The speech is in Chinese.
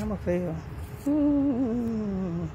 那么肥啊嗯。